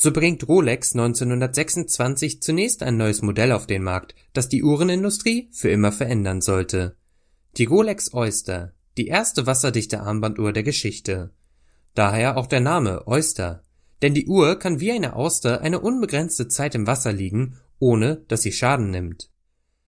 So bringt Rolex 1926 zunächst ein neues Modell auf den Markt, das die Uhrenindustrie für immer verändern sollte: die Rolex Oyster, die erste wasserdichte Armbanduhr der Geschichte. Daher auch der Name Oyster, denn die Uhr kann wie eine Auster eine unbegrenzte Zeit im Wasser liegen, ohne dass sie Schaden nimmt.